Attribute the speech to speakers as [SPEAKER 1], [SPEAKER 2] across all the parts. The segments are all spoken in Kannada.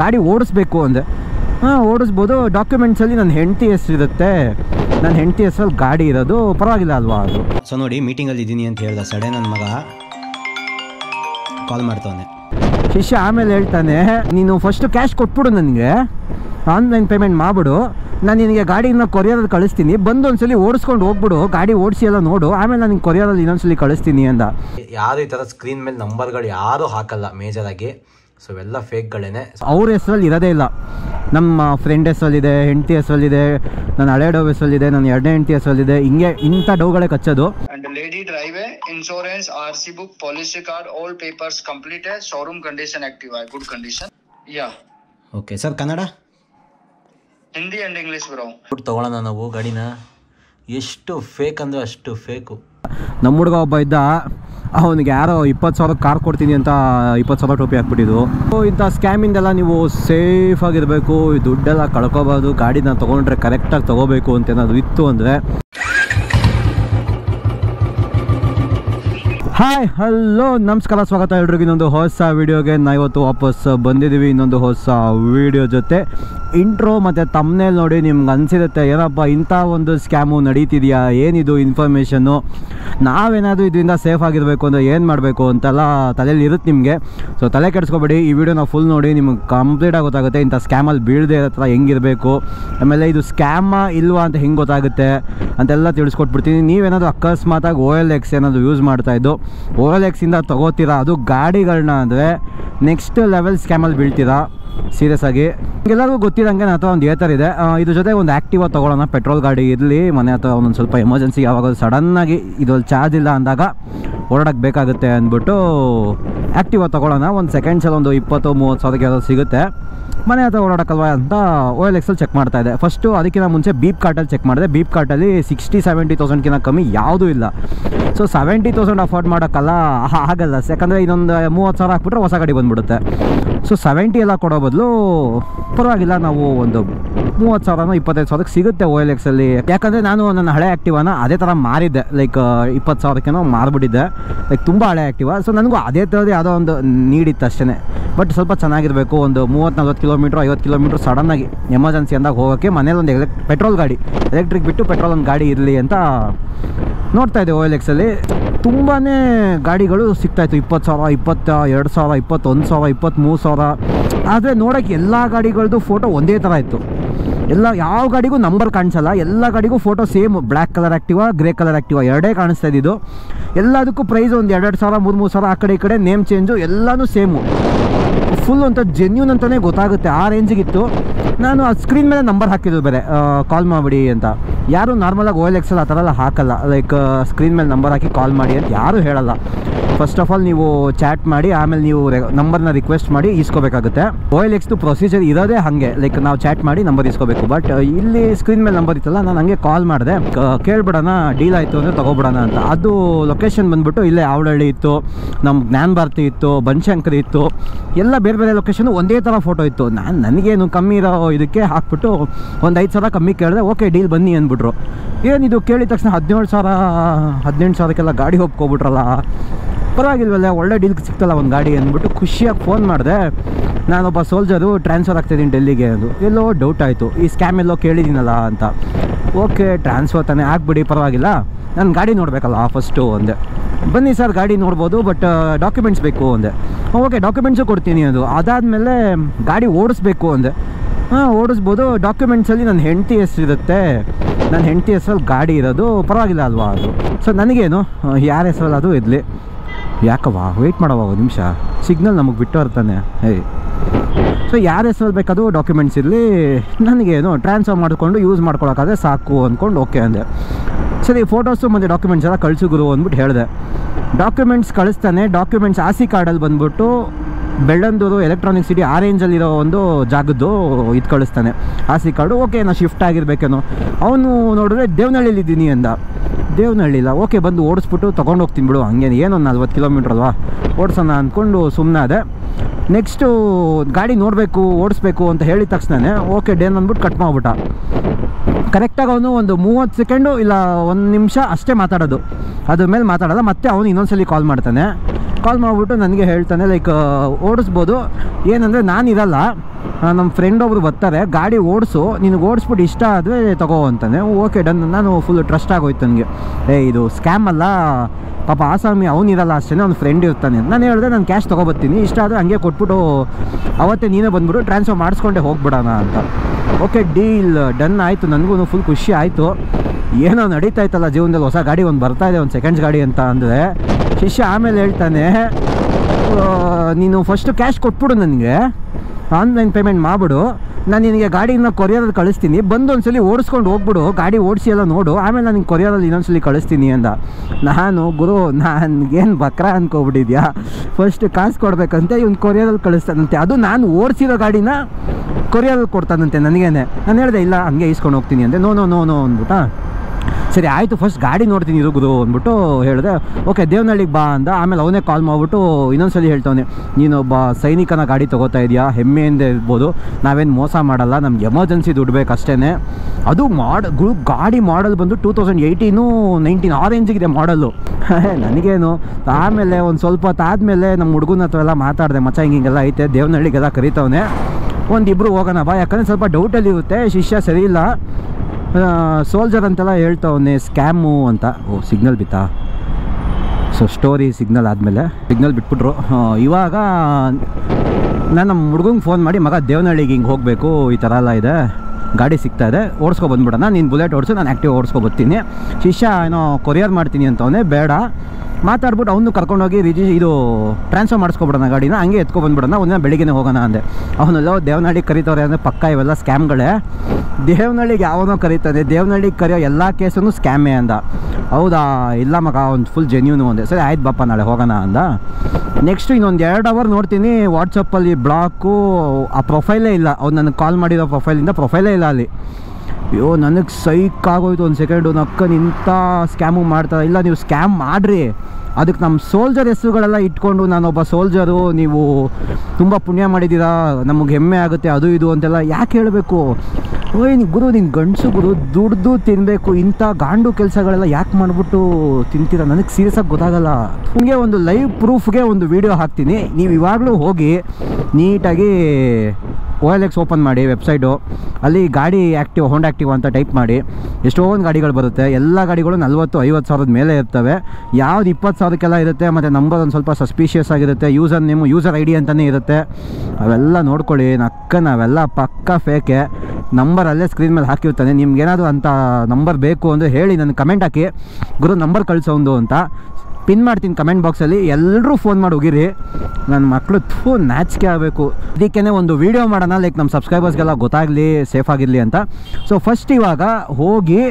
[SPEAKER 1] ಗಾಡಿ ಓಡಿಸ್ಬೇಕು ಅಂದೆ ಹಾಂ ಓಡಿಸ್ಬೋದು. ಡಾಕ್ಯುಮೆಂಟ್ಸಲ್ಲಿ ನನ್ನ ಹೆಂಡತಿ ಹೆಸರಿರುತ್ತೆ ನನ್ನ ಹೆಂಡತಿ ಹೆಸರಲ್ಲಿ ಗಾಡಿ ಇರೋದು. ಪರವಾಗಿಲ್ಲ ಅಲ್ವಾ ಅದು?
[SPEAKER 2] ಸೊ ನೋಡಿ ಮೀಟಿಂಗಲ್ಲಿ ಇದ್ದೀನಿ ಅಂತ ಹೇಳ್ದ ಸಡೆ ನನ್ನ ಮಗ ಕಾಲ್ ಮಾಡ್ತಾನೆ
[SPEAKER 1] ಶಿಷ್ಯ ಆಮೇಲೆ ಹೇಳ್ತಾನೆ ನೀನು ಫಸ್ಟು ಕ್ಯಾಶ್ ಕೊಟ್ಬಿಡು ನನಗೆ. ಆನ್ಲೈನ್ ಪೇಮೆಂಟ್ ಮಾಡಿಬಿಡು. ನಾನು ನಿನಗೆ ಗಾಡಿನ ಕೊರಿಯರಲ್ಲಿ ಕಳಿಸ್ತೀನಿ. ಬಂದು ಒಂದ್ಸಲಿ ಓಡಿಸ್ಕೊಂಡು ಹೋಗ್ಬಿಡು. ಗಾಡಿ ಓಡಿಸಿ ಎಲ್ಲ ನೋಡು. ಆಮೇಲೆ ನಾನು ಕೊರಿಯರಲ್ಲಿ ಇನ್ನೊಂದ್ಸಲಿ ಕಳಿಸ್ತೀನಿ ಅಂದ.
[SPEAKER 2] ಯಾರು ಈ ಥರ ಸ್ಕ್ರೀನ್ ಮೇಲೆ ನಂಬರ್ಗಳು ಯಾರೂ ಹಾಕಲ್ಲ ಮೇಜರಾಗಿ ಸೊ ಇವೆಲ್ಲ ಫೇಕ್ಗಳೇನೆ
[SPEAKER 1] ಅವ್ರ ಹೆಸರಲ್ಲಿ ಇರೋದೇ ಇಲ್ಲ. ನಮ್ಮ ಫ್ರೆಂಡ್ ಹೆಸರಲ್ಲಿದೆ ಹೆಂಡತಿ ಹೆಸರಲ್ಲಿದೆ ನನ್ನ ಹಳೆ ಡವ್ ಹೆಸರಲ್ಲಿದೆ ನನ್ನ ಎರಡನೇ ಹೆಂಡತಿ ಹೆಸರಲ್ಲಿದೆ ಹಿಂಗೆ ಇಂಥ ಡೋಗಳೇ ಕಚ್ಚೋದು.
[SPEAKER 3] And lady driven insurance R C book policy card old papers complete showroom condition active I good condition yeah
[SPEAKER 2] okay sir Kannada
[SPEAKER 3] Hindi and English ಬರೋ
[SPEAKER 2] ಫುಡ್ ತೊಗೊಳೋಣ ನಾವು ಗಾಡಿನ. ಎಷ್ಟು ಫೇಕ್ ಅಂದರೆ ಅಷ್ಟು ಫೇಕು
[SPEAKER 1] ನಮ್ಮ ಹುಡುಗ ಒಬ್ಬ ಇದ್ದ, ಅವನಿಗೆ ಯಾರೋ ಇಪ್ಪತ್ತು ಸಾವಿರ ಕಾರ್ ಕೊಡ್ತೀನಿ ಅಂತ ಇಪ್ಪತ್ತು ಸಾವಿರ ಟೋಪಿ ಹಾಕ್ಬಿಟ್ಟಿದ್ದು. ಇಂಥ ಸ್ಕ್ಯಾಮಿಂದೆಲ್ಲ ನೀವು ಸೇಫ್ ಆಗಿರಬೇಕು ದುಡ್ಡೆಲ್ಲ ಕಳ್ಕೊಬಾರ್ದು ಗಾಡಿನ ತೊಗೊಂಡ್ರೆ ಕರೆಕ್ಟಾಗಿ ತೊಗೋಬೇಕು ಅಂತ ಏನಾದರೂ ಇತ್ತು ಅಂದರೆ ಹಾಯ್ ಹಲೋ ನಮಸ್ಕಾರ, ಸ್ವಾಗತ ಎಲ್ರಿಗೂ. ಇನ್ನೊಂದು ಹೊಸ ವೀಡಿಯೋಗೆ ನಾ ಇವತ್ತು ವಾಪಸ್ ಬಂದಿದ್ದೀವಿ. ಇನ್ನೊಂದು ಹೊಸ ವೀಡಿಯೋ ಜೊತೆ. ಇಂಟ್ರೋ ಮತ್ತು ತಮ್ಮನೇಲಿ ನೋಡಿ ನಿಮ್ಗೆ ಅನಿಸಿರುತ್ತೆ, ಏನಪ್ಪ, ಇಂಥ ಒಂದು ಸ್ಕ್ಯಾಮು ನಡೀತಿದೆಯಾ? ಏನಿದು ಇನ್ಫಾರ್ಮೇಷನ್ನು ನಾವೇನಾದರೂ ಇದರಿಂದ ಸೇಫ್ ಆಗಿರಬೇಕು ಅಂದರೆ ಏನು ಮಾಡಬೇಕು ಅಂತೆಲ್ಲ ತಲೆಯಲ್ಲಿ ಇರುತ್ತೆ ನಿಮಗೆ. ಸೊ ತಲೆ ಕೆಡಿಸ್ಕೊಬೇಡಿ. ಈ ವಿಡಿಯೋನ ಫುಲ್ ನೋಡಿ ನಿಮ್ಗೆ ಕಂಪ್ಲೀಟಾಗಿ ಗೊತ್ತಾಗುತ್ತೆ. ಇಂಥ ಸ್ಕ್ಯಾಮಲ್ಲಿ ಬೀಳದೆ ಹತ್ರ ಹೆಂಗಿರಬೇಕು? ಆಮೇಲೆ ಇದು ಸ್ಕ್ಯಾಮ ಇಲ್ವಾ ಅಂತ ಹೆಂಗೆ ಗೊತ್ತಾಗುತ್ತೆ ಅಂತೆಲ್ಲ ತಿಳಿಸ್ಕೊಟ್ಬಿಡ್ತೀನಿ. ನೀವೇನಾದರೂ ಅಕಸ್ಮಾತಾಗಿ ಓ ಎಲ್ ಎಕ್ಸ್ ಏನಾದರೂ ಯೂಸ್ ಮಾಡ್ತಾಯಿದ್ದು ಓ ಎಲ್ ಎಕ್ಸಿಂದ ತೊಗೋತೀರಾ? ಅದು ಗಾಡಿಗಳನ್ನ ಅಂದರೆ ನೆಕ್ಸ್ಟ್ ಲೆವೆಲ್ ಸ್ಕ್ಯಾಮಲ್ಲಿ ಬೀಳ್ತೀರಾ? ಸೀರಿಯಸ್ ಆಗಿ. ಎಲ್ಲರಿಗೂ ಗೊತ್ತಿರಂಗೆ ಹತ್ರ ಒಂದು ಏತರ್ ಇದೆ. ಇದ್ರ ಜೊತೆ ಒಂದು ಆ್ಯಕ್ಟಿವ ತೊಗೊಳ್ಳೋಣ ಪೆಟ್ರೋಲ್ ಗಾಡಿ ಇರಲಿ, ಮನೆ ಹತ್ರ ಒಂದೊಂದು ಸ್ವಲ್ಪ ಎಮರ್ಜೆನ್ಸಿ ಯಾವಾಗ ಸಡನ್ನಾಗಿ ಇದ್ರಲ್ಲಿ ಚಾರ್ಜ್ ಇಲ್ಲ ಅಂದಾಗ ಓಡಾಡಕ್ಕೆ ಬೇಕಾಗುತ್ತೆ ಅಂದ್ಬಿಟ್ಟು ಆ್ಯಕ್ಟಿವ ತೊಗೊಳ್ಳೋಣ ಒಂದು ಸೆಕೆಂಡ್ಸಲ್ಲಿ ಒಂದು ಇಪ್ಪತ್ತು, ಮೂವತ್ತು ಸಾವಿರಕ್ಕೆ ಯಾವ್ದು ಸಿಗುತ್ತೆ. ಮನೆ ಹತ್ರ ಓಡಾಡೋಕ್ಕಲ್ವಾ ಅಂತ ಓ ಎಲ್ ಎಕ್ಸಲ್ಲಿ ಚೆಕ್ ಮಾಡ್ತಾ ಇದೆ. ಫಸ್ಟು ಅದಕ್ಕಿಂತ ಮುಂಚೆ ಬೀಪ್ ಕಾರ್ಟಲ್ಲಿ ಚೆಕ್ ಮಾಡಿದೆ. ಬೀಪ್ ಕಾರ್ಟಲ್ಲಿ ಸಿಕ್ಸ್ಟಿ ಸೆವೆಂಟಿ ತೌಸಂಡ್ಕಿಂತ ಕಮ್ಮಿ ಯಾವುದೂ ಇಲ್ಲ. ಸೊ ಸೆವೆಂಟಿ ತೌಸಂಡ್ ಅಫೋರ್ಡ್ ಮಾಡೋಕ್ಕಲ್ಲ ಆಗಲ್ಲ. ಯಾಕಂದರೆ ಇನ್ನೊಂದು ಮೂವತ್ತು ಸಾವಿರ ಹಾಕ್ಬಿಟ್ರೆ ಹೊಸ ಗಾಡಿ ಬಂದ್ಬಿಡುತ್ತೆ. ಸೊ ಸೆವೆಂಟಿ ಎಲ್ಲ ಕೊಡೋ ಬದಲು ಪರವಾಗಿಲ್ಲ, ನಾವು ಒಂದು ಮೂವತ್ತು ಸಾವಿರನೋ ಇಪ್ಪತ್ತೈದು ಸಾವಿರಕ್ಕೆ ಸಿಗುತ್ತೆ ಓ ಎಲ್ ಎಕ್ಸಲ್ಲಿ ಯಾಕಂದರೆ ನಾನು ನನ್ನ ಹಳೆ ಆ್ಯಕ್ಟಿವಾನ ಅದೇ ಥರ ಮಾರಿದ್ದೆ. ಲೈಕ್ ಇಪ್ಪತ್ತು ಸಾವಿರಕ್ಕೇನೋ ಮಾರ್ಬಿಟ್ಟಿದ್ದೆ. ಲೈಕ್ ತುಂಬ ಹಳೆ ಆ್ಯಕ್ಟಿವಾ ಸೊ ನನಗೂ ಅದೇ ಥರದ್ದು ಯಾವುದೋ ಒಂದು ನೀಡಿತ್ತು ಅಷ್ಟೇ ಬಟ್ ಸ್ವಲ್ಪ ಚೆನ್ನಾಗಿರಬೇಕು. ಒಂದು ಮೂವತ್ತು ನಲ್ವತ್ತು ಕಿಲೋಮೀಟ್ರ್, ಐವತ್ತು ಕಿಲೋಮೀಟ್ರ್ ಸಡನ್ನಾಗಿ ಎಮರ್ಜೆನ್ಸಿ ಅಂದಾಗ ಹೋಗೋಕ್ಕೆ ಮನೇಲಿ ಒಂದು ಎಲೆಕ್ ಪೆಟ್ರೋಲ್ ಗಾಡಿ ಎಲೆಕ್ಟ್ರಿಕ್ ಬಿಟ್ಟು ಪೆಟ್ರೋಲ್ ಒಂದು ಗಾಡಿ ಇರಲಿ ಅಂತ ನೋಡ್ತಾ ಇದ್ದೆ ಓ ಎಲ್ ಎಕ್ಸಲ್ಲಿ ತುಂಬಾ ಗಾಡಿಗಳು ಸಿಗ್ತಾಯಿತ್ತು ಇಪ್ಪತ್ತು ಸಾವಿರ, ಇಪ್ಪತ್ತ, ಎರಡು ಸಾವಿರ, ಇಪ್ಪತ್ತೊಂದು ಸಾವಿರ ಇಪ್ಪತ್ತ್ಮೂರು ಸಾವಿರ. ಆದರೆ ನೋಡೋಕ್ಕೆ ಎಲ್ಲ ಗಾಡಿಗಳದ್ದು ಫೋಟೋ ಒಂದೇ ಥರ ಇತ್ತು. ಎಲ್ಲ ಯಾವ ಗಾಡಿಗೂ ನಂಬರ್ ಕಾಣಿಸಲ್ಲ, ಎಲ್ಲ ಗಾಡಿಗೂ photo same black colour Activa grey colour Activa ಎರಡೇ ಕಾಣಿಸ್ತಾ ಇದ್ದಿದ್ದು ಎಲ್ಲದಕ್ಕೂ ಪ್ರೈಸ್ ಒಂದು ಎರಡೆರಡು ಸಾವಿರ, ಮೂರು ಮೂರು ಸಾವಿರ ಆ ಕಡೆ, ಈ ಕಡೆ ನೇಮ್ ಚೇಂಜು ಎಲ್ಲನೂ ಸೇಮು ಫುಲ್ ಅಂತ ಜೆನ್ಯೂನ್ ಅಂತಲೇ ಗೊತ್ತಾಗುತ್ತೆ, ಆ ರೇಂಜಿಗಿತ್ತು ನಾನು ಆ ಸ್ಕ್ರೀನ್ ಮೇಲೆ ನಂಬರ್ ಹಾಕಿದ್ದು ಬೇರೆ ಕಾಲ್ ಮಾಡಿಬಿಡಿ ಅಂತ. ಯಾರು ನಾರ್ಮಲಾಗಿ ಓ ಎಲ್ ಎಕ್ಸಲ್ ಆ ಥರ ಎಲ್ಲ ಹಾಕಲ್ಲ. ಲೈಕ್ ಸ್ಕ್ರೀನ್ ಮೇಲೆ ನಂಬರ್ ಹಾಕಿ ಕಾಲ್ ಮಾಡಿ ಅಂತ ಯಾರೂ ಹೇಳಲ್ಲ. ಫಸ್ಟ್ ಆಫ್ ಆಲ್ ನೀವು ಚಾಟ್ ಮಾಡಿ, ಆಮೇಲೆ ನೀವು ನಂಬರ್ನ ರಿಕ್ವೆಸ್ಟ್ ಮಾಡಿ ಇಸ್ಕೋಬೇಕಾಗುತ್ತೆ ಓಯಲ್ ಎಕ್ಸ್ದು ಪ್ರೊಸೀಜರ್ ಇರೋದೇ ಹಾಗೆ. ಲೈಕ್ ನಾವು ಚಾಟ್ ಮಾಡಿ ನಂಬರ್ ಇಸ್ಕೋಬೇಕು ಬಟ್ ಇಲ್ಲಿ ಸ್ಕ್ರೀನ್ ಮೇಲೆ ನಂಬರ್ ಇತ್ತಲ್ಲ, ನಾನು ಹಂಗೆ ಕಾಲ್ ಮಾಡಿದೆ. ಕೇಳ್ಬಿಡೋಣ ಡೀಲ್ ಆಯಿತು ಅಂದರೆ ತೊಗೊಬಿಡೋಣ ಅಂತ. ಅದು ಲೊಕೇಶನ್ ಬಂದುಬಿಟ್ಟು ಇಲ್ಲೇ ಆವಡಹಳ್ಳಿ ಇತ್ತು ನಮ್ಮ ಜ್ಞಾನ ಭಾರತಿ ಇತ್ತು ಬನಶಂಕರಿ ಇತ್ತು. ಎಲ್ಲ ಬೇರೆ ಬೇರೆ ಲೊಕೇಶನ್ ಒಂದೇ ಥರ ಫೋಟೋ ಇತ್ತು. ನಾನು ನನಗೇನು ಕಮ್ಮಿ ಇರೋ ಇದಕ್ಕೆ ಹಾಕ್ಬಿಟ್ಟು ಒಂದು ಐದು ಸಾವಿರ ಕಮ್ಮಿ ಕೇಳಿದೆ ಓಕೆ ಡೀಲ್ ಬನ್ನಿ ಅಂದ್ಬಿಟ್ರು ಏನಿದು ಕೇಳಿದ ತಕ್ಷಣ ಹದಿನೇಳು ಸಾವಿರ, ಹದಿನೆಂಟು ಸಾವಿರಕ್ಕೆಲ್ಲ ಗಾಡಿ ಹೋಗ್ಕೊಬಿಟ್ರಲ್ಲ. ಪರವಾಗಿಲ್ವಲ್ಲ, ಒಳ್ಳೆ ಡೀಲ್ ಸಿಕ್ತಲ್ಲ ಒಂದು ಗಾಡಿ ಅಂದ್ಬಿಟ್ಟು ಖುಷಿಯಾಗಿ ಫೋನ್ ಮಾಡಿದೆ. ನಾನೊಬ್ಬ ಸೋಲ್ಜರು ಟ್ರಾನ್ಸ್ಫರ್ ಆಗ್ತಾಯಿದ್ದೀನಿ ಡೆಲ್ಲಿಗೆ ಅದು. ಎಲ್ಲೋ ಡೌಟ್ ಆಯಿತು. ಈ ಸ್ಕ್ಯಾಮ್ ಎಲ್ಲೋ ಕೇಳಿದ್ದೀನಲ್ಲ ಅಂತ. ಓಕೆ ಟ್ರಾನ್ಸ್ಫರ್ ತಾನೇ ಆಗ್ಬಿಡಿ, ಪರವಾಗಿಲ್ಲ. ನಾನು ಗಾಡಿ ನೋಡಬೇಕಲ್ಲ ಫಸ್ಟು ಅಂದೆ ಬನ್ನಿ ಸರ್ ಗಾಡಿ ನೋಡ್ಬೋದು ಬಟ್ ಡಾಕ್ಯುಮೆಂಟ್ಸ್ ಬೇಕು ಅಂದೆ ಓಕೆ ಡಾಕ್ಯುಮೆಂಟ್ಸು ಕೊಡ್ತೀನಿ ಅದು. ಅದಾದಮೇಲೆ ಗಾಡಿ ಓಡಿಸ್ಬೇಕು ಅಂದೆ ಹಾಂ, ಓಡಿಸ್ಬೋದು. ಡಾಕ್ಯುಮೆಂಟ್ಸಲ್ಲಿ ನನ್ನ ಹೆಂಡತಿ ಹೆಸರಿರುತ್ತೆ. ನನ್ನ ಹೆಂಡತಿ ಹೆಸರಲ್ಲಿ ಗಾಡಿ ಇರೋದು, ಪರವಾಗಿಲ್ಲ ಅಲ್ವಾ ಅದು? ಸೊ ನನಗೇನು ಯಾರ ಹೆಸರಲ್ಲಿ ಅದು ಇರಲಿ. ಯಾಕವ್ವ? ವೆಯ್ಟ್ ಮಾಡವ ನಿಮಿಷ. ಸಿಗ್ನಲ್ ನಮಗೆ ಬಿಟ್ಟು ಬರ್ತಾನೆ ಹೇ ಸೊ ಯಾರ ಹೆಸರಲ್ಲಿ ಬೇಕಾದರೂ ಡಾಕ್ಯುಮೆಂಟ್ಸ್ ಇರಲಿ. ನನಗೇನು ಟ್ರಾನ್ಸ್ಫರ್ ಮಾಡಿಕೊಂಡು ಯೂಸ್ ಮಾಡ್ಕೊಳಕ್ಕಾದ್ರೆ ಸಾಕು ಅಂದ್ಕೊಂಡು ಓಕೆ ಅಂದೆ. ಸರಿ ಫೋಟೋಸು ಮತ್ತು ಡಾಕ್ಯುಮೆಂಟ್ಸ್ ಎಲ್ಲ ಕಳಿಸು ಗುರು ಅಂದ್ಬಿಟ್ಟು ಹೇಳಿದೆ. ಡಾಕ್ಯುಮೆಂಟ್ಸ್ ಕಳಿಸ್ತಾನೆ. ಡಾಕ್ಯುಮೆಂಟ್ಸ್ ಆಸಿ ಕಾರ್ಡಲ್ಲಿ ಬಂದ್ಬಿಟ್ಟು ಬೆಳ್ಳಂದೂರು ಎಲೆಕ್ಟ್ರಾನಿಕ್ ಸಿಟಿ ಆ ರೇಂಜಲ್ಲಿರೋ ಒಂದು ಜಾಗದ್ದು ಇದು ಕಳಿಸ್ತಾನೆ. ಆಸಿ ಕಾರ್ಡು ಓಕೆ ನಾನು ಶಿಫ್ಟ್ ಆಗಿರ್ಬೇಕೇನೋ. ಅವನು ನೋಡಿದ್ರೆ ದೇವನಹಳ್ಳಿಲಿದ್ದೀನಿ ಅಂದ. ದೇವನಹಳ್ಳಿಲ್ಲ ಓಕೆ ಬಂದು ಓಡಿಸ್ಬಿಟ್ಟು ತೊಗೊಂಡು ಹೋಗ್ತೀನಿ ಬಿಡು. ಹಂಗೇನು ಏನೊಂದು ನಲ್ವತ್ತು ಕಿಲೋಮೀಟ್ರ್ ಅಲ್ವಾ? ಓಡಿಸೋಣ ಅಂದ್ಕೊಂಡು ಸುಮ್ಮನೆ ಅದೇ ನೆಕ್ಸ್ಟು ಗಾಡಿ ನೋಡಬೇಕು, ಓಡಿಸ್ಬೇಕು ಅಂತ ಹೇಳಿದ ತಕ್ಷಣನೇ ಓಕೆ ಡೇನ್ ಅಂದ್ಬಿಟ್ಟು ಕಟ್ ಮಾಡ್ಬಿಟ್ಟ. ಕರೆಕ್ಟಾಗಿ ಅವನು ಒಂದು ಮೂವತ್ತು ಸೆಕೆಂಡು ಇಲ್ಲ ಒಂದು ನಿಮಿಷ ಅಷ್ಟೇ ಮಾತಾಡೋದು. ಅದ್ರ ಮೇಲೆ ಮಾತಾಡೋಲ್ಲ, ಮತ್ತೆ ಅವನು ಇನ್ನೊಂದ್ಸಲಿ ಕಾಲ್ ಮಾಡ್ತಾನೆ. ಕಾಲ್ ಮಾಡಿಬಿಟ್ಟು ನನಗೆ ಹೇಳ್ತಾನೆ ಲೈಕ್ ಓಡಿಸ್ಬೋದು. ಏನಂದರೆ ನಾನಿರಲ್ಲ ನಮ್ಮ ಫ್ರೆಂಡ್ ಒಬ್ರು ಬರ್ತಾರೆ, ಗಾಡಿ ಓಡಿಸು, ನಿನಗೆ ಓಡಿಸ್ಬಿಟ್ಟು ಇಷ್ಟ ಆದರೆ ತಗೋ ಅಂತಾನೆ. ಓಕೆ, ಡನ್, ನಾನು ಫುಲ್ ಟ್ರಸ್ಟ್ ಆಗೋಯ್ತು ನನಗೆ. ಏ, ಇದು ಸ್ಕ್ಯಾಮ್ ಅಲ್ಲ. ಪಾಪ ಆಸಾಮಿ ಅವನಿರಲ್ಲ ಅಷ್ಟೇ ಅವ್ನ ಫ್ರೆಂಡ್ ಇರ್ತಾನೆ ನಾನು ಹೇಳಿದೆ, ನಾನು ಕ್ಯಾಶ್ ತೊಗೊಬರ್ತೀನಿ. ಇಷ್ಟ ಆದರೆ ಹಂಗೆ ಕೊಟ್ಬಿಟ್ಟು ಅವತ್ತೇ ನೀನೇ ಬಂದ್ಬಿಟ್ಟು ಟ್ರಾನ್ಸ್ಫರ್ ಮಾಡಿಸ್ಕೊಂಡೆ ಹೋಗ್ಬಿಡೋಣ ಅಂತ. ಓಕೆ ಡೀಲ್ ಡನ್ ಆಯಿತು ನನಗೂ ಫುಲ್ ಖುಷಿ ಆಯಿತು. ಏನೋ ನಡೀತಾ ಇತ್ತಲ್ಲ ಜೀವನದಲ್ಲಿ, ಹೊಸ ಗಾಡಿ ಒಂದು ಬರ್ತಾ ಇದೆ, ಒಂದು ಸೆಕೆಂಡ್ಸ್ ಗಾಡಿ ಅಂತ ಅಂದರೆ. ಶಿಷ್ಯ ಆಮೇಲೆ ಹೇಳ್ತಾನೆ ನೀನು ಫಸ್ಟು ಕ್ಯಾಶ್ ಕೊಟ್ಬಿಡು ನನಗೆ. ಆನ್ಲೈನ್ ಪೇಮೆಂಟ್ ಮಾಡಿಬಿಡು. ನಾನು ನಿನಗೆ ಗಾಡಿನ ಕೊರಿಯರಲ್ಲಿ ಕಳಿಸ್ತೀನಿ. ಬಂದು ಒಂದ್ಸಲಿ ಓಡಿಸ್ಕೊಂಡು ಹೋಗ್ಬಿಡು. ಗಾಡಿ ಓಡಿಸಿ ಎಲ್ಲ ನೋಡು. ಆಮೇಲೆ ನಾನು ಕೊರಿಯರಲ್ಲಿ ಇನ್ನೊಂದ್ಸಲಿ ಕಳಿಸ್ತೀನಿ ಅಂದ. ನಾನು, ಗುರು, ನನಗೇನು ಬಕ್ರ ಅನ್ಕೋಬಿಟ್ಟಿದ್ಯಾ? ಫಸ್ಟ್ ಕಾಸು ಕೊಡ್ಬೇಕಂತೆ, ಇವ್ನು ಕೊರಿಯರಲ್ಲಿ ಕಳಿಸ್ತಾನಂತೆ. ಅದು ನಾನು ಓಡಿಸಿರೋ ಗಾಡಿನ ಕೊರಿಯರಲ್ಲಿ ಕೊಡ್ತಾನಂತೆ ನನಗೇನೆ. ನಾನು ಹೇಳಿದೆ, ಇಲ್ಲ, ಹಂಗೆ ಇಸ್ಕೊಂಡು ಹೋಗ್ತೀನಿ ಅಂತೆ ನೋ ನೋ ನೋ ನೋ ಅಂದ್ಬಿಟ್ಟ ಸರಿ, ಆಯಿತು ಫಸ್ಟ್ ಗಾಡಿ ನೋಡ್ತೀನಿ ಇರು ಗುರು ಅಂದ್ಬಿಟ್ಟು ಹೇಳಿದೆ ಓಕೆ ದೇವನಹಳ್ಳಿಗೆ ಬಾ ಅಂದ, ಆಮೇಲೆ ಅವನೇ ಕಾಲ್ ಮಾಡಿಬಿಟ್ಟು ಇನ್ನೊಂದ್ಸಲಿ ನೀನು ನೀನೊಬ್ಬ ಸೈನಿಕನ ಗಾಡಿ ತೊಗೋತಾ ಇದೆಯಾ? ಹೆಮ್ಮೆಯಿಂದ ಇರ್ಬೋದು, ನಾವೇನು ಮೋಸ ಮಾಡಲ್ಲ, ನಮ್ಗೆ ಎಮರ್ಜೆನ್ಸಿ ದುಡ್ಡು ಬೇಕಷ್ಟೇ ಅದು ಮಾಡ್ ಗಾಡಿ ಮಾಡಲ್ ಬಂದು ಟೂ ತೌಸಂಡ್ ಏಯ್ಟೀನು ನೈನ್ಟೀನ್ ಆರೆಂಜಿಗಿದೆ ಮಾಡಲ್ಲು ನನಗೇನು? ಆಮೇಲೆ ಒಂದು ಸ್ವಲ್ಪ ಹೊತ್ತು ಆದಮೇಲೆ ನಮ್ಮ ಹುಡುಗನ ಹತ್ರ ಎಲ್ಲ ಮಾತಾಡಿದೆ, ಮಚ್ಚ, ಹಿಂಗೆ ಹಿಂಗೆಲ್ಲ ಐತೆ, ದೇವನಹಳ್ಳಿಗೆಲ್ಲ ಕರಿತವನೆ. ಒಂದಿಬ್ಬರು ಹೋಗೋಣ ಬಾ, ಯಾಕಂದರೆ ಸ್ವಲ್ಪ ಡೌಟಲ್ಲಿ ಇರುತ್ತೆ, ಶಿಷ್ಯ ಸರಿ ಇಲ್ಲ. ಸೋಲ್ಜರ್ ಅಂತೆಲ್ಲ ಹೇಳ್ತಾವನೆ ಸ್ಕ್ಯಾಮು ಅಂತ. ಓ ಸಿಗ್ನಲ್ ಬಿತ್ತಾ? ಸೊ ಸ್ಟೋರಿ ಸಿಗ್ನಲ್ ಆದಮೇಲೆ ಸಿಗ್ನಲ್ ಬಿಟ್ಬಿಟ್ರು. ಇವಾಗ ನಾನು ನಮ್ಮ ಹುಡುಗಂಗೆ ಫೋನ್ ಮಾಡಿ, ಮಗ, ದೇವನಹಳ್ಳಿಗೆ ಹಿಂಗೆ ಹೋಗಬೇಕು, ಈ ಥರ ಎಲ್ಲ ಇದೆ, ಗಾಡಿ ಸಿಗ್ತಾ ಇದೆ, ಓಡಿಸ್ಕೊ ಬಂದ್ಬಿಡೋಣ, ನೀನು ಬುಲೆಟ್ ಓಡಿಸು, ನಾನು ಆ್ಯಕ್ಟಿವ್ ಓಡಿಸ್ಕೊ ಬರ್ತೀನಿ. ಶಿಷ್ಯ ಏನೋ ಕೊರಿಯರ್ ಮಾಡ್ತೀನಿ ಅಂತವನೇ ಬೇಡ ಮಾತಾಡ್ಬಿಟ್ಟು ಅವನು ಕರ್ಕೊಂಡೋಗಿ ರಿಜಿ ಇದು ಟ್ರಾನ್ಸ್ಫರ್ ಮಾಡಿಸ್ಕೊಬಿಡೋಣ ಗಾಡಿನ. ಹಂಗೆ ಎತ್ಕೊ ಬಂದ್ಬಿಡೋಣ ಒಂದಿನ ಹೋಗೋಣ ಅಂದೆ. ಅವನೆಲ್ಲ ದೇವನಹಳ್ಳಿಗೆ ಕರೀತವ್ರೆ ಅಂದರೆ ಪಕ್ಕ ಇವೆಲ್ಲ ಸ್ಕ್ಯಾಮ್ಗಳೇ? ದೇವನಹಳ್ಳಿಗೆ ಯಾವನೋ ಕರೀತಾನೆ. ದೇವನಹಳ್ಳಿಗೆ ಕರೆಯೋ ಎಲ್ಲ ಕೇಸೂ ಸ್ಕ್ಯಾಮೇ ಅಂದ. ಹೌದಾ? ಇಲ್ಲ ಮಗ ಒಂದು ಫುಲ್ ಜೆನ್ಯೂನು ಅಂದೆ ಸರಿ, ಆಯ್ತು ಬಾಪ ನಾಳೆ ಹೋಗೋಣ ಅಂದ. ನೆಕ್ಸ್ಟ್ ಇನ್ನೊಂದು ಎರಡು ಅವರ್ ನೋಡ್ತೀನಿ. ವಾಟ್ಸಪ್ಪಲ್ಲಿ ಬ್ಲಾಕು ಆ ಪ್ರೊಫೈಲೇ ಇಲ್ಲ. ಅವ್ನು ನನಗೆ ಕಾಲ್ ಮಾಡಿರೋ ಪ್ರೊಫೈಲಿಂದ ಪ್ರೊಫೈಲೇ ಇಲ್ಲ ಅಲ್ಲಿ. ಅಯ್ಯೋ, ನನಗೆ ಸೈಕ್ ಆಗೋಯ್ತು ಒಂದು ಸೆಕೆಂಡು ನಕ್ಕ ನಿಂತ ಸ್ಕ್ಯಾಮು ಮಾಡ್ತಾರೆ ಇಲ್ಲ, ನೀವು ಸ್ಕ್ಯಾಮ್ ಮಾಡಿರಿ. ಅದಕ್ಕೆ ನಮ್ಮ ಸೋಲ್ಜರ್ ಹೆಸರುಗಳೆಲ್ಲ ಇಟ್ಕೊಂಡು ನಾನೊಬ್ಬ ಸೋಲ್ಜರು ನೀವು ತುಂಬ ಪುಣ್ಯ ಮಾಡಿದ್ದೀರಾ? ನಮಗೆ ಹೆಮ್ಮೆ ಆಗುತ್ತೆ, ಅದು ಇದು ಅಂತೆಲ್ಲ ಯಾಕೆ ಹೇಳಬೇಕು? ಓಯ್ ಗುರು ನಿನ್ನ ಗಂಡಸು ಗುರು, ದುಡ್ದು ತಿನ್ನಬೇಕು ಇಂಥ ಗಾಂಡು ಕೆಲಸಗಳೆಲ್ಲ ಯಾಕೆ ಮಾಡಿಬಿಟ್ಟು ತಿಂತೀರ? ನನಗೆ ಸೀರಿಯಸ್ಸಾಗಿ ಗೊತ್ತಾಗಲ್ಲ. ನಿಮಗೆ ಒಂದು ಲೈವ್ ಪ್ರೂಫ್ಗೆ ಒಂದು ವಿಡಿಯೋ ಹಾಕ್ತೀನಿ. ನೀವು ಇವಾಗಲೂ ಹೋಗಿ ನೀಟಾಗಿ ಓ ಎಲ್ ಎಕ್ಸ್ ಓಪನ್ ಮಾಡಿ ವೆಬ್ಸೈಟು. ಅಲ್ಲಿ ಗಾಡಿ ಆ್ಯಕ್ಟಿವ್ ಹೋಂಡ್ ಆ್ಯಕ್ಟಿವ್ ಅಂತ ಟೈಪ್ ಮಾಡಿ. ಎಷ್ಟೊಂದು ಗಾಡಿಗಳು ಬರುತ್ತೆ. ಎಲ್ಲ ಗಾಡಿಗಳು ನಲ್ವತ್ತು, ಐವತ್ತು ಸಾವಿರದ ಮೇಲೆ ಇರ್ತವೆ. ಯಾವ್ದು ಇಪ್ಪತ್ತು ಸಾವಿರಕ್ಕೆಲ್ಲ ಇರುತ್ತೆ, ಮತ್ತು ನಂಬರ್ ಒಂದು ಸ್ವಲ್ಪ ಸಸ್ಪಿಷಿಯಸ್ ಆಗಿರುತ್ತೆ. ಯೂಸರ್ ನಿಮ್ಮ ಯೂಸರ್ ಐ ಡಿ ಅಂತಲೇ ಇರುತ್ತೆ. ಅವೆಲ್ಲ ನೋಡ್ಕೊಳ್ಳಿ. ನಕ್ಕ ನಾವೆಲ್ಲ ಪಕ್ಕ ಫೇಕೆ ನಂಬರ್ ಅಲ್ಲೇ ಸ್ಕ್ರೀನ್ ಮೇಲೆ ಹಾಕಿರ್ತಾನೆ. ನಿಮ್ಗೇನಾದರೂ ಅಂತ ನಂಬರ್ ಬೇಕು ಅಂದರೆ ಹೇಳಿ ನನಗೆ ಕಮೆಂಟ್ ಹಾಕಿ. ಗುರು ನಂಬರ್ ಕಳಿಸೋದು ಅಂತ. ಪಿನ್ ಮಾಡ್ತೀನಿ ಕಮೆಂಟ್ ಬಾಕ್ಸಲ್ಲಿ. ಎಲ್ಲರೂ ಫೋನ್ ಮಾಡಿ ಹೋಗಿರಿ. ನನ್ನ ಮಕ್ಕಳು ಥೂ ನಾಚಿಕೆ ಆಗಬೇಕು. ಅದಕ್ಕೇ ಒಂದು ವೀಡಿಯೋ ಮಾಡೋಣ. ಲೈಕ್ ನಮ್ಮ ಸಬ್ಸ್ಕ್ರೈಬರ್ಸ್ಗೆಲ್ಲ ಗೊತ್ತಾಗಲಿ ಸೇಫ್ ಆಗಿರಲಿ ಅಂತ. ಸೊ ಫಸ್ಟ್ ಇವಾಗ ಹೋಗಿ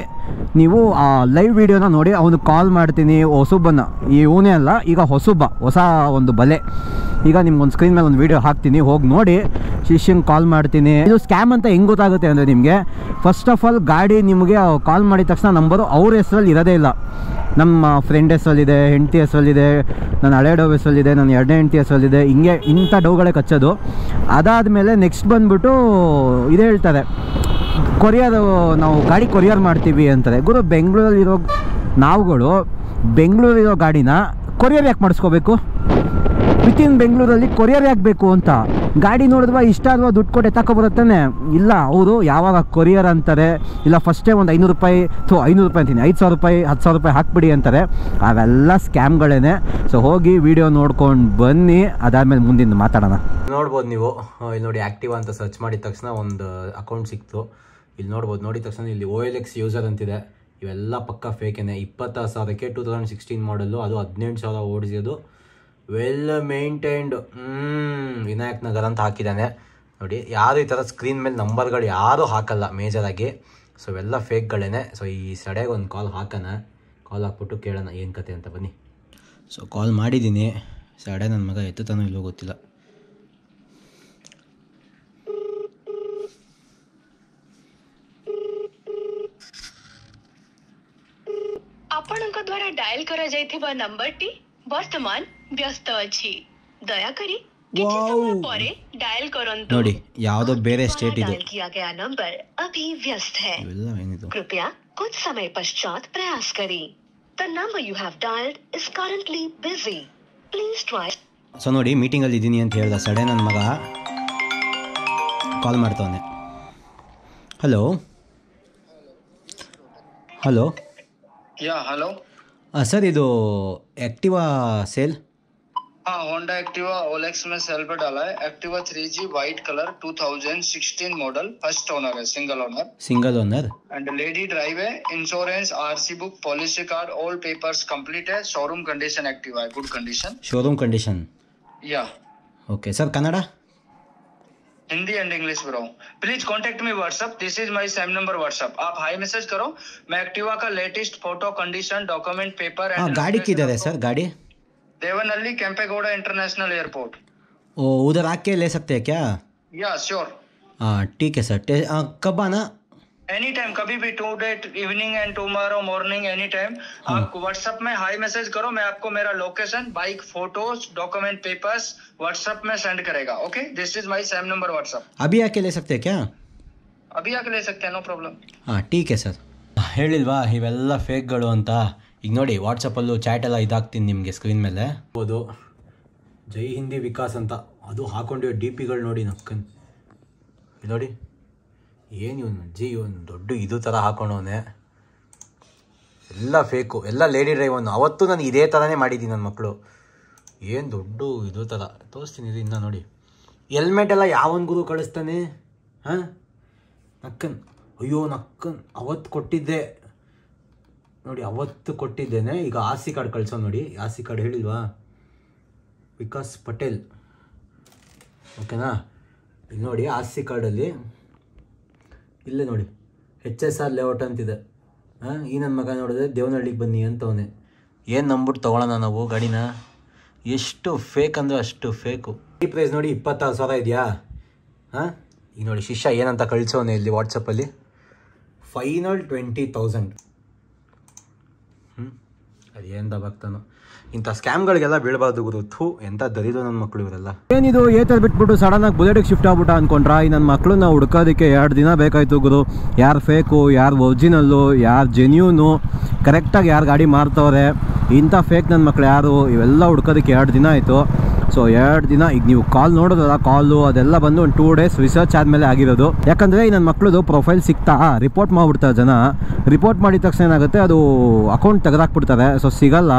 [SPEAKER 1] ನೀವು, ಆ ಲೈವ್ ವೀಡಿಯೋನ ನೋಡಿ, ಅವನು ಕಾಲ್ ಮಾಡ್ತೀನಿ ಹೊಸುಬ್ಬನ ಇವನೇ ಅಲ್ಲ, ಈಗ ಹೊಸುಬ್ಬ, ಹೊಸ ಒಂದು ಬಲೆ. ಈಗ ನಿಮ್ಗೊಂದು ಸ್ಕ್ರೀನ್ ಮೇಲೆ ಒಂದು ವೀಡಿಯೋ ಹಾಕ್ತೀನಿ, ಹೋಗಿ ನೋಡಿ. ಶಿಷ್ಯಂಗೆ ಕಾಲ್ ಮಾಡ್ತೀನಿ. ಇದು ಸ್ಕ್ಯಾಮ್ ಅಂತ ಹೆಂಗೆ ಗೊತ್ತಾಗುತ್ತೆ ಅಂದರೆ ನಿಮಗೆ ಫಸ್ಟ್ ಆಫ್ ಆಲ್ ಗಾಡಿ ನಿಮಗೆ ಕಾಲ್ ಮಾಡಿದ ತಕ್ಷಣ ನಂಬರು ಅವ್ರ ಹೆಸರಲ್ಲಿ ಇರೋದೇ ಇಲ್ಲ. ನಮ್ಮ ಫ್ರೆಂಡ್ ಹೆಸರಲ್ಲಿದೆ, ಹೆಂಡತಿ ಹೆಸರಲ್ಲಿದೆ, ನನ್ನ ಹಳೆ ಡವ್ ಹೆಸರಲ್ಲಿದೆ, ನನ್ನ ಎರಡನೇ ಹೆಂಡತಿ ಹೆಸರಲ್ಲಿದೆ, ಹಿಂಗೆ ಇಂಥ ಡೋಗಳೇ ಕಚ್ಚೋದು. ಅದಾದಮೇಲೆ ನೆಕ್ಸ್ಟ್ ಬಂದುಬಿಟ್ಟು, ಇದೇ ಹೇಳ್ತಾರೆ. ಕೊರಿಯರ್ ನಾವು ಗಾಡಿ ಕೊರಿಯರ್ ಮಾಡ್ತೀವಿ ಅಂತಾರೆ. ಗುರು, ಬೆಂಗಳೂರಲ್ಲಿರೋ ನಾವುಗಳು ಬೆಂಗಳೂರಿರೋ ಗಾಡಿನ ಕೊರಿಯರ್ ಯಾಕೆ ಮಾಡಿಸ್ಕೋಬೇಕು? ವಿತಿನ್ ಬೆಂಗಳೂರಲ್ಲಿ ಕೊರಿಯರ್ ಯಾಕೆ ಬೇಕು ಅಂತ. ಗಾಡಿ ನೋಡಿದ್ವಾ ಇಷ್ಟ ಅಲ್ವಾ ದುಡ್ಡು ಕೊಟ್ಟು ಬರುತ್ತಾನೆ. ಇಲ್ಲ ಅವರು ಯಾವಾಗ ಕೊರಿಯರ್ ಅಂತಾರೆ, ಇಲ್ಲ ಫಸ್ಟೇ ಒಂದು ಐನೂರು ರೂಪಾಯಿ ಥೋ ಐನೂರು ರೂಪಾಯಿ ಅಂತೀನಿ, ಐದು ಸಾವಿರ ರೂಪಾಯಿ, ಹತ್ತು ಸಾವಿರ ರೂಪಾಯಿ ಹಾಕ್ಬಿಡಿ ಅಂತಾರೆ. ಅವೆಲ್ಲ ಸ್ಕ್ಯಾಮ್ಗಳೇನೆ. ಸೊ ಹೋಗಿ ವಿಡಿಯೋ ನೋಡ್ಕೊಂಡು ಬನ್ನಿ, ಅದಾದಮೇಲೆ ಮುಂದಿನ ಮಾತಾಡೋಣ.
[SPEAKER 2] ನೋಡ್ಬೋದು ನೀವು. ಇಲ್ಲಿ ನೋಡಿ ಆ್ಯಕ್ಟಿವ್ ಅಂತ ಸರ್ಚ್ ಮಾಡಿದ ತಕ್ಷಣ ಒಂದು ಅಕೌಂಟ್ ಸಿಕ್ತು. ಇಲ್ಲಿ ನೋಡ್ಬೋದು ನೋಡಿದ ತಕ್ಷಣ ಇಲ್ಲಿ ಓ ಎಲ್ ಎಕ್ಸ್ ಯೂಸರ್ ಅಂತಿದೆ. ಇವೆಲ್ಲ ಪಕ್ಕ ಫೇಕೇನೆ ಇಪ್ಪತ್ತಾರು ಸಾವಿರಕ್ಕೆ ಟೂ ತೌಸಂಡ್ ಸಿಕ್ಸ್ಟೀನ್ ಮಾಡಲು ಅದು ಹದಿನೆಂಟು ಸಾವಿರ ಓಡಿಸಿದ್ದು. ವೆಲ್ ಮೇಂಟೈನ್ಡ್ ವಿನಾಯಕ್ ನಗರ್ ಅಂತ ಹಾಕಿದ್ದಾನೆ. ನೋಡಿ, ಯಾರು ಈ ಥರ ಸ್ಕ್ರೀನ್ ಮೇಲೆ ನಂಬರ್ಗಳು ಯಾರೂ ಹಾಕಲ್ಲ ಮೇಜರಾಗಿ ಸೊ ಇವೆಲ್ಲ ಫೇಕ್ಗಳೇನೆ ಸೊ ಈ ಸಡೆಗೆ ಒಂದು ಕಾಲ್ ಹಾಕೋಣ. ಕಾಲ್ ಹಾಕ್ಬಿಟ್ಟು ಕೇಳೋಣ ಏನು ಕತೆ ಅಂತ ಬನ್ನಿ. ಸೊ ಕಾಲ್ ಮಾಡಿದ್ದೀನಿ. ಸಡೆ ನನ್ನ ಮಗ ಎತ್ತುತ್ತಾನೋ ಇಲ್ಲೋ ಗೊತ್ತಿಲ್ಲ.
[SPEAKER 4] ଡାଏଲ କରାଯାଇଥିବା ନମ୍ବରଟି ବର୍ତ୍ତମାନ ବ୍ୟସ୍ତ ଅଛି ଦୟାକରି କିଛି ସମୟ ପରେ ଡାଏଲ କରନ୍ତୁ
[SPEAKER 2] ನೋಡಿ ಯಾವುದೋ ಬೇರೆ
[SPEAKER 4] द्वारा
[SPEAKER 2] ಸ್ಟೇಟ್ ಇದು
[SPEAKER 4] डायल किया गया नंबर अभी व्यस्त है
[SPEAKER 2] ಇವೆಲ್ಲ ಏನಿದು
[SPEAKER 4] कृपया कुछ समय पश्चात प्रयास करें the number you have dialled is currently busy Please try.
[SPEAKER 2] So ನೋಡಿ ಮೀಟಿಂಗಲ್ಲಿ ಇದ್ದೀನಿ ಅಂತ ಹೇಳ್ದ ಸಡನ್ ನನ್ನ ಮಗ ಕಾಲ್ ಮಾಡ್ತವನೆ hello hello
[SPEAKER 3] Yeah, hello.
[SPEAKER 2] Sir ಇದು ಆ್ಯಕ್ಟಿವಾ ಸೇಲ್
[SPEAKER 3] हाँ होंडा एक्टिवा ओलेक्स में सेल पे डाला है Activa 3G white colour 2016 model first owner है single owner
[SPEAKER 2] single owner
[SPEAKER 3] and lady drive है insurance RC book policy card all papers complete है शोरूम कंडीशन एक्टिवा है गुड कंडीशन
[SPEAKER 2] ಶೋರೂಮ್ ಕಂಡೀಷನ್
[SPEAKER 3] या
[SPEAKER 2] okay sir Kannada
[SPEAKER 3] Hindi and English में रहूँ please contact me WhatsApp this is my same number WhatsApp आप हाई मैसेज करो। मैं एक्टिवा का latest photo condition document paper
[SPEAKER 2] and गाड़ी किधर है सर?
[SPEAKER 3] गाड़ी? Devanahalli Kempegowda International Airport.
[SPEAKER 2] ओ उधर आके ले सकते हैं क्या?
[SPEAKER 3] या श्योर
[SPEAKER 2] हाँ ठीक है सर। कब आना?
[SPEAKER 3] एनी टाइम कभी भी today evening and tomorrow morning any time आप व्हाट्सएप में हाई मैसेज करो मैं आपको मेरा location bike photos document papers WhatsApp में सेंड करेगा okay this is my same number WhatsApp
[SPEAKER 2] अभी आके ले सकते हैं क्या
[SPEAKER 3] अभी आके ले सकते हैं नो प्रॉब्लम
[SPEAKER 2] ಹಾಂ ಟೀಕೆ ಸರ್ ಹೇಳಿಲ್ವಾ ಇವೆಲ್ಲ ಫೇಕ್ಗಳು ಅಂತ ಈಗ ನೋಡಿ ವಾಟ್ಸಪ್ಪಲ್ಲೂ ಚಾಟ್ ಎಲ್ಲ ಇದಾಗ್ತೀನಿ ನಿಮಗೆ ಸ್ಕ್ರೀನ್ ಮೇಲೆ ಹೌದು ಜೈ ಹಿಂದಿ ವಿಕಾಸ್ ಅಂತ ಅದು ಹಾಕೊಂಡಿರೋ ಡಿ ಪಿಗಳು ನೋಡಿ ನಕ್ಕನ್ ಇಲ್ಲಿ ನೋಡಿ ಏನು ಇವನು ಜಿ ಇವನು ದೊಡ್ಡ ಇದು ಥರ ಹಾಕೊಂಡವನೆ ಎಲ್ಲ ಫೇಕು ಎಲ್ಲ ಲೇಡಿ ಡ್ರೈವನ್ನು ಅವತ್ತು ನಾನು ಇದೇ ಥರನೇ ಮಾಡಿದ್ದೀನಿ ನನ್ನ ಮಕ್ಕಳು ಏನು ದೊಡ್ಡ ಇದು ಥರ ತೋರಿಸ್ತೀನಿ ಇದು ಇನ್ನೂ ನೋಡಿ. ಹೆಲ್ಮೆಟ್ ಎಲ್ಲ ಯಾವನ್ ಗುರು ಕಳಿಸ್ತಾನೆ? ಹಾಂ? ನಕ್ಕನ್. ಅಯ್ಯೋ, ನಕ್ಕನ್. ಅವತ್ತು ಕೊಟ್ಟಿದ್ದೆ. ನೋಡಿ, ಅವತ್ತು ಕೊಟ್ಟಿದ್ದೇನೆ. ಈಗ ಆಸಿ ಕಾರ್ಡ್ ಕಳಿಸೋ ನೋಡಿ. ಆಸಿ ಕಾರ್ಡ್ ಹೇಳಿಲ್ವಾ? ವಿಕಾಸ್ ಪಟೇಲ್. ಓಕೆನಾ? ಇಲ್ಲಿ ನೋಡಿ ಆಸಿ ಕಾರ್ಡಲ್ಲಿ ಇಲ್ಲೇ ನೋಡಿ. ಎಚ್ ಎಸ್ ಆರ್ ಲೇಔಟ್ ಅಂತಿದೆ. ಹಾಂ ಈ ನನ್ನ ಮಗ ನೋಡಿದ್ರೆ ದೇವನಹಳ್ಳಿಗೆ ಬನ್ನಿ ಅಂತವನೇ ಏನು ನಂಬಿಟ್ಟು ತೊಗೊಳೋಣ ನಾವು ಗಾಡಿನ? ಎಷ್ಟು ಫೇಕ್ ಅಂದರೆ ಅಷ್ಟು ಫೇಕು ಈ ಪ್ರೈಸ್ ನೋಡಿ ಇಪ್ಪತ್ತಾರು ಸಾವಿರ ಇದೆಯಾ? ಹಾಂ ಈಗ ನೋಡಿ ಶಿಷ್ಯ ಏನಂತ ಕಳಿಸೋನೆ ಇಲ್ಲಿ ವಾಟ್ಸಪ್ಪಲ್ಲಿ ಫೈನಲ್ ಟ್ವೆಂಟಿ ತೌಸಂಡ್ ಹ್ಞೂ ಅದು ಏನು ಬರ್ತಾನೋ ಇಂಥ ಸ್ಕ್ಯಾಮ್ಗಳಿಗೆಲ್ಲ ಬೀಳಬಾರ್ದು ಗುರು. ಥೂ ಎಂತ ದರಿದು ನನ್ನ ಮಕ್ಕಳು ಇವರೆಲ್ಲ.
[SPEAKER 1] ಏನಿದು, ಏತರ್ ಬಿಟ್ಬಿಟ್ಟು ಸಡನ್ ಆಗಿ ಬುಲೆಟಿಗೆ ಶಿಫ್ಟ್ ಆಗ್ಬಿಟ್ಟ ಅನ್ಕೊಂಡ್ರ? ಈ ನನ್ನ ಮಕ್ಕಳನ್ನ ಹುಡ್ಕೋದಕ್ಕೆ ಎರಡು ದಿನ ಬೇಕಾಯ್ತು ಗುರು. ಯಾರು ಫೇಕು ಯಾರು ಒರಿಜಿನಲ್ಲು ಯಾರು ಜೆನ್ಯೂನು ಕರೆಕ್ಟಾಗಿ ಯಾರು ಗಾಡಿ ಮಾರ್ತವ್ರೆ, ಇಂಥ ಫೇಕ್ ನನ್ನ ಮಕ್ಕಳು ಯಾರು? ಇವೆಲ್ಲ ಹುಡ್ಕೋದಕ್ಕೆ ಎರಡು ದಿನ ಆಯಿತು. ಸೊ ಎರಡು ದಿನ, ಈಗ ನೀವು ಕಾಲ್ ನೋಡೋದಲ್ಲ ಕಾಲು ಅದೆಲ್ಲ ಬಂದು ಒಂದು ಟೂ ಡೇಸ್ ರಿಸರ್ಚ್ ಆದಮೇಲೆ ಆಗಿರೋದು. ಯಾಕಂದರೆ ನನ್ನ ಮಕ್ಳದು ಪ್ರೊಫೈಲ್ ಸಿಗ್ತಾ ರಿಪೋರ್ಟ್ ಮಾಡಿಬಿಡ್ತಾರೆ ಜನ. ರಿಪೋರ್ಟ್ ಮಾಡಿದ ತಕ್ಷಣ ಏನಾಗುತ್ತೆ, ಅದು ಅಕೌಂಟ್ ತೆಗೆದಾಕ್ಬಿಡ್ತಾರೆ. ಸೊ ಸಿಗಲ್ಲ.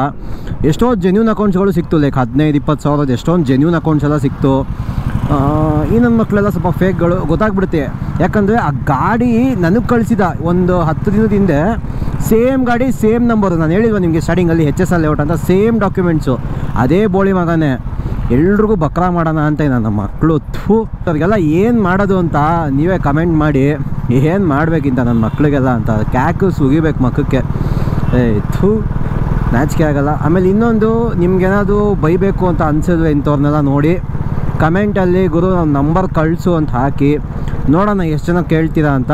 [SPEAKER 1] ಎಷ್ಟೋ ಜೆನ್ಯೂನ್ ಅಕೌಂಟ್ಸ್ಗಳು ಸಿಕ್ತು ಲೈಕ್ ಹದಿನೈದು, ಇಪ್ಪತ್ತು ಸಾವಿರದ ಎಷ್ಟೊಂದು ಜೆನ್ಯೂನ್ ಅಕೌಂಟ್ಸ್ ಎಲ್ಲ ಸಿಕ್ತು. ಈ ನನ್ನ ಮಕ್ಕಳೆಲ್ಲ ಸ್ವಲ್ಪ ಫೇಕ್ಗಳು ಗೊತ್ತಾಗ್ಬಿಡುತ್ತೆ. ಯಾಕಂದರೆ, ಆ ಗಾಡಿ ನನಗೆ ಕಳಿಸಿದ ಒಂದು ಹತ್ತು ದಿನದ ಹಿಂದೆ ಸೇಮ್ ಗಾಡಿ ಸೇಮ್ ನಂಬರು ನಾನು ಹೇಳಿದ್ವಾ ನಿಮಗೆ ಸ್ಟಾರ್ಟಿಂಗಲ್ಲಿ ಹೆಚ್ ಎಸ್ ಎಲ್ ಲೇಔಟ್ ಅಂತ ಸೇಮ್ ಡಾಕ್ಯುಮೆಂಟ್ಸು ಅದೇ ಬೋಳಿ ಮಗನೇ. ಎಲ್ರಿಗೂ ಬಕ್ರಾ ಮಾಡೋಣ ಅಂತ ನನ್ನ ಮಕ್ಕಳು ಥೂ ಅವ್ರಿಗೆಲ್ಲ ಏನು ಮಾಡೋದು ಅಂತ ನೀವೇ ಕಮೆಂಟ್ ಮಾಡಿ. ಏನು ಮಾಡಬೇಕಿಂತ ನನ್ನ ಮಕ್ಕಳಿಗೆಲ್ಲ ಅಂತ. ಕ್ಯಾಕು ಸುಗಿಬೇಕು ಮಕ್ಕಕ್ಕೆ. ಏ ಥೂ, ನಾಚಿಕೆ ಆಗಲ್ಲ. ಆಮೇಲೆ ಇನ್ನೊಂದು, ನಿಮ್ಗೇನಾದರೂ ಬೈಬೇಕು ಅಂತ ಅನ್ಸಿದ್ರೆ ಇಂಥವ್ರನ್ನೆಲ್ಲ ನೋಡಿ. ಕಮೆಂಟಲ್ಲಿ ಗುರು ನಂಬರ್ ಕಳಿಸು ಅಂತ ಹಾಕಿ. ನೋಡೋಣ ಎಷ್ಟು ಜನ ಕೇಳ್ತೀರಾ ಅಂತ.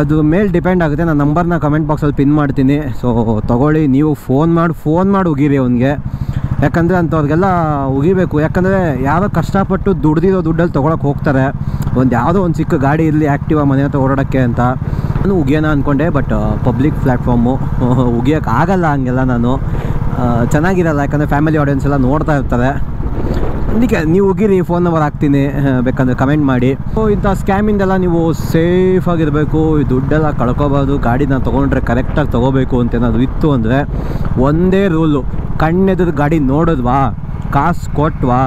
[SPEAKER 1] ಅದು ಮೇಲೆ ಡಿಪೆಂಡ್ ಆಗುತ್ತೆ. ನಾನು ನಂಬರ್ನ ಕಮೆಂಟ್ ಬಾಕ್ಸಲ್ಲಿ ಪಿನ್ ಮಾಡ್ತೀನಿ. ಸೊ ತೊಗೊಳ್ಳಿ, ನೀವು ಫೋನ್ ಮಾಡಿ ಫೋನ್ ಮಾಡಿ ಹೋಗಿರಿ ಅವನಿಗೆ. ಯಾಕಂದರೆ ಅಂಥವ್ರಿಗೆಲ್ಲ ಉಗಿಬೇಕು. ಯಾಕಂದರೆ ಯಾರೋ ಕಷ್ಟಪಟ್ಟು ದುಡ್ದಿರೋ ದುಡ್ಡಲ್ಲಿ ತೊಗೊಳಕ್ಕೆ ಹೋಗ್ತಾರೆ. ಒಂದು ಯಾವುದೋ ಒಂದು ಚಿಕ್ಕ ಗಾಡಿ ಇರಲಿ ಆ್ಯಕ್ಟಿವಾ ಮನೆ ಹತ್ರ ಓಡಾಡೋಕ್ಕೆ ಅಂತ. ನಾನು ಉಗಿಯೋಣ ಅಂದ್ಕೊಂಡೆ ಬಟ್ ಪಬ್ಲಿಕ್ ಪ್ಲ್ಯಾಟ್ಫಾರ್ಮು ಉಗಿಯೋಕ್ಕಾಗಲ್ಲ ಹಂಗೆಲ್ಲ ನಾನು. ಚೆನ್ನಾಗಿರಲ್ಲ, ಯಾಕಂದರೆ ಫ್ಯಾಮಿಲಿ ಆಡಿಯನ್ಸ್ ಎಲ್ಲ ನೋಡ್ತಾ ಇರ್ತಾರೆ. ಅದಕ್ಕೆ ನೀವು ಹೋಗಿರಿ ಫೋನ್ ನಂಬರ್ ಹಾಕ್ತೀನಿ ಬೇಕಂದ್ರೆ ಕಮೆಂಟ್ ಮಾಡಿ. ಸೊ ಇಂಥ ಸ್ಕ್ಯಾಮಿಂದೆಲ್ಲ ನೀವು ಸೇಫಾಗಿರಬೇಕು ಈ ದುಡ್ಡೆಲ್ಲ ಕಳ್ಕೊಬಾರ್ದು, ಗಾಡಿನ ತೊಗೊಂಡ್ರೆ ಕರೆಕ್ಟಾಗಿ ತೊಗೋಬೇಕು ಅಂತ ಇತ್ತು ಅಂದರೆ ಒಂದೇ ರೂಲು ಕಣ್ಣೆದುರು ಗಾಡಿ ನೋಡಿದ್ವಾ, ಕಾಸು ಕೊಟ್ವಾ,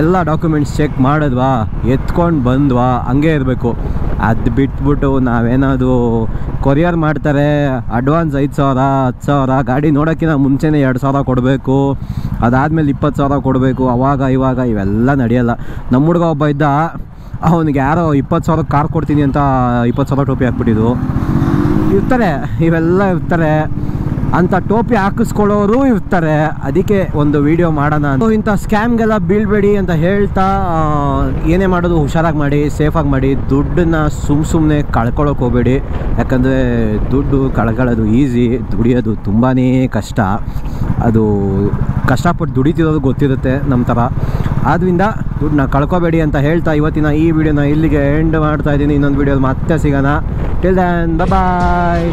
[SPEAKER 1] ಎಲ್ಲ ಡಾಕ್ಯುಮೆಂಟ್ಸ್ ಚೆಕ್ ಮಾಡಿದ್ವಾ, ಎತ್ಕೊಂಡು ಬಂದ್ವಾ, ಹಂಗೆ ಇರಬೇಕು. ಅದು ಬಿಟ್ಬಿಟ್ಟು ನಾವೇನಾದರೂ ಕೊರಿಯರ್ ಮಾಡ್ತಾರೆ, ಅಡ್ವಾನ್ಸ್ ಐದು ಸಾವಿರ, ಹತ್ತು ಸಾವಿರ, ಗಾಡಿ ನೋಡೋಕ್ಕಿಂತ ಮುಂಚೆನೇ ಎರಡು ಸಾವಿರ ಕೊಡಬೇಕು, ಅದಾದಮೇಲೆ ಇಪ್ಪತ್ತು ಸಾವಿರ ಕೊಡಬೇಕು, ಅವಾಗ, ಇವಾಗ ಇವೆಲ್ಲ ನಡೆಯಲ್ಲ. ನಮ್ಮ ಹುಡುಗ ಒಬ್ಬ ಇದ್ದ, ಅವನಿಗೆ ಯಾರೋ ಇಪ್ಪತ್ತು ಸಾವಿರ ಕಾರ್ ಕೊಡ್ತೀನಿ ಅಂತ ಇಪ್ಪತ್ತು ಸಾವಿರ ಟೋಪಿ ಹಾಕ್ಬಿಟ್ಟಿದ್ದು. ಇರ್ತಾರೆ, ಇವೆಲ್ಲ ಇರ್ತಾರೆ. ಅಂತ ಟೋಪಿ ಹಾಕಿಸ್ಕೊಳ್ಳೋರು ಇರ್ತಾರೆ. ಅದಕ್ಕೆ ಒಂದು ವಿಡಿಯೋ ಮಾಡೋಣ. ಇಂಥ ಸ್ಕ್ಯಾಮ್ಗೆಲ್ಲ ಬೀಳ್ಬೇಡಿ ಅಂತ ಹೇಳ್ತಾ ಏನೇ ಮಾಡೋದು ಹುಷಾರಾಗಿ ಮಾಡಿ ಸೇಫಾಗಿ ಮಾಡಿ, ದುಡ್ಡನ್ನ ಸುಮ್ ಸುಮ್ಮನೆ ಕಳ್ಕೊಳ್ಳೋಕೆ ಹೋಗಬೇಡಿ. ಯಾಕಂದರೆ ದುಡ್ಡು ಕಳ್ಕೊಳ್ಳೋದು ಈಸಿ ದುಡಿಯೋದು ತುಂಬಾ ಕಷ್ಟ. ಅದು ಕಷ್ಟಪಟ್ಟು ದುಡಿತಿರೋದು ಗೊತ್ತಿರುತ್ತೆ ನಮ್ಮ ಥರ. ಆದ್ದರಿಂದ ದುಡ್ಡನ್ನ ಕಳ್ಕೊಬೇಡಿ ಅಂತ ಹೇಳ್ತಾ ಇವತ್ತಿನ ಈ ವಿಡಿಯೋನ ಇಲ್ಲಿಗೆ ಎಂಡ್ ಮಾಡ್ತಾ ಇದ್ದೀನಿ. ಇನ್ನೊಂದು ವಿಡಿಯೋದು ಮತ್ತೆ ಸಿಗೋಣ. ಟಿಲ್ ದನ್ ಬಾಯ್